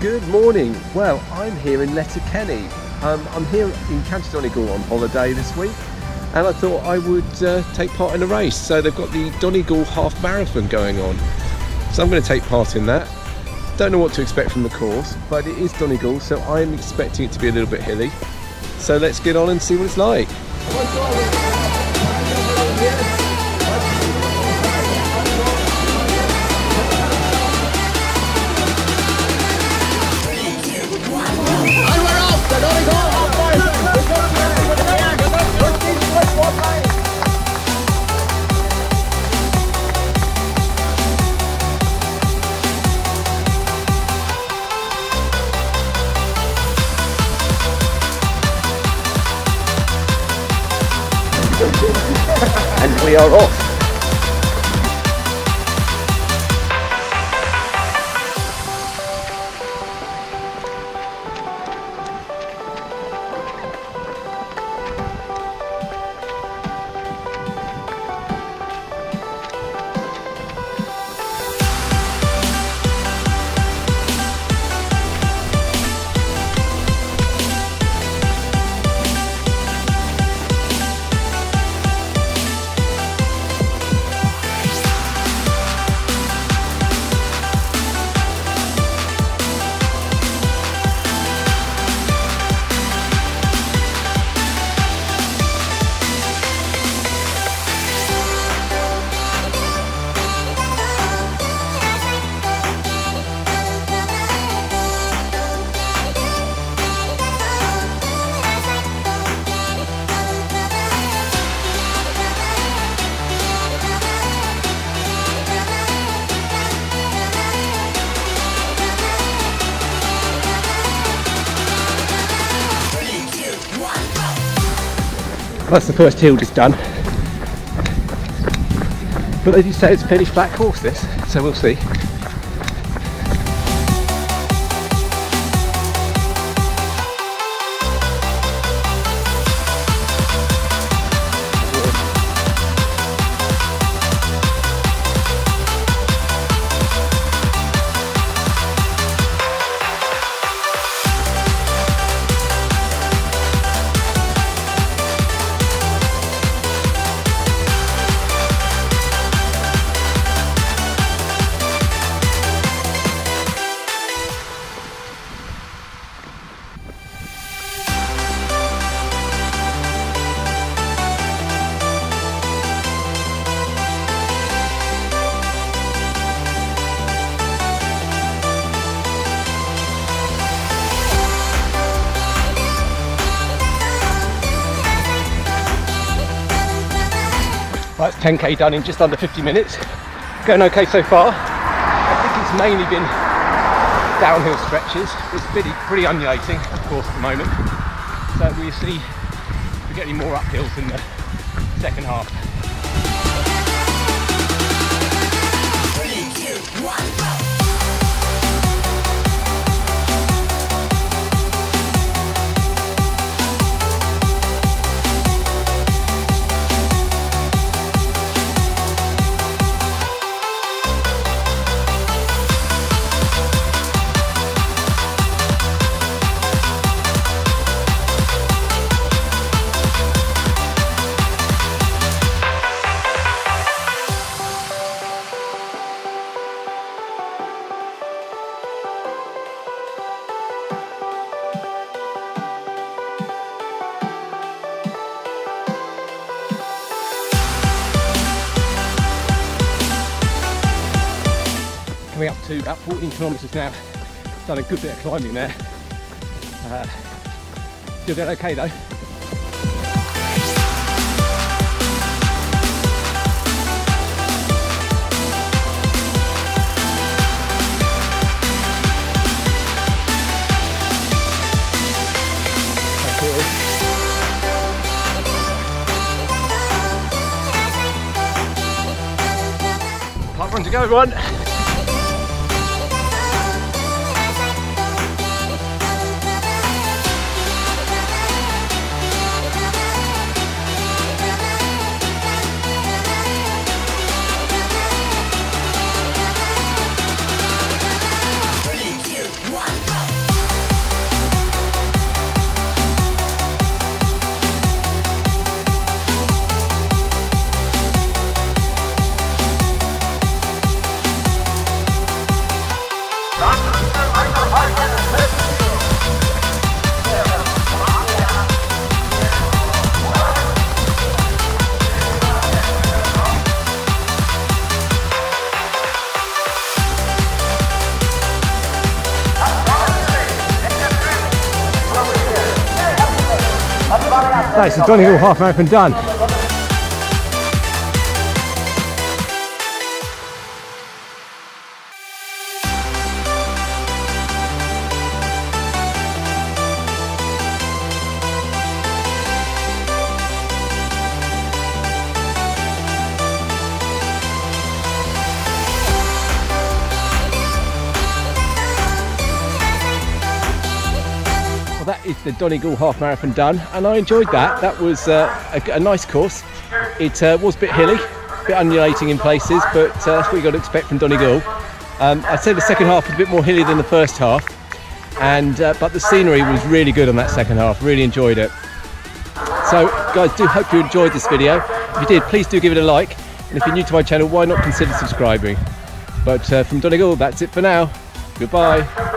Good morning. Well, I'm here in Letterkenny. Um, I'm here in County Donegal on holiday this week, and I thought I would uh, take part in a race. So they've got the Donegal Half Marathon going on. So I'm going to take part in that. Don't know what to expect from the course, but it is Donegal, so I'm expecting it to be a little bit hilly. So let's get on and see what it's like. And we are off. That's the first hill just done. But as you say, it's a fairly flat course this, so we'll see. 10k done in just under 50 minutes. Going okay so far. I think it's mainly been downhill stretches. It's pretty, pretty undulating, of course, at the moment. So we see we're getting more uphills in the second half. Coming up to about 14 kilometres now. Done a good bit of climbing there. Uh, still doing okay though. You. Part to go, everyone. Nice, the Donegal half marathon done. That is the Donegal half marathon done, and I enjoyed that. That was uh, a, a nice course. It uh, was a bit hilly, a bit undulating in places, but uh, that's what you got to expect from Donegal. Um, I'd say the second half was a bit more hilly than the first half, and uh, but the scenery was really good on that second half. Really enjoyed it. So, guys, do hope you enjoyed this video. If you did, please do give it a like, and if you're new to my channel, why not consider subscribing? But uh, from Donegal, that's it for now. Goodbye.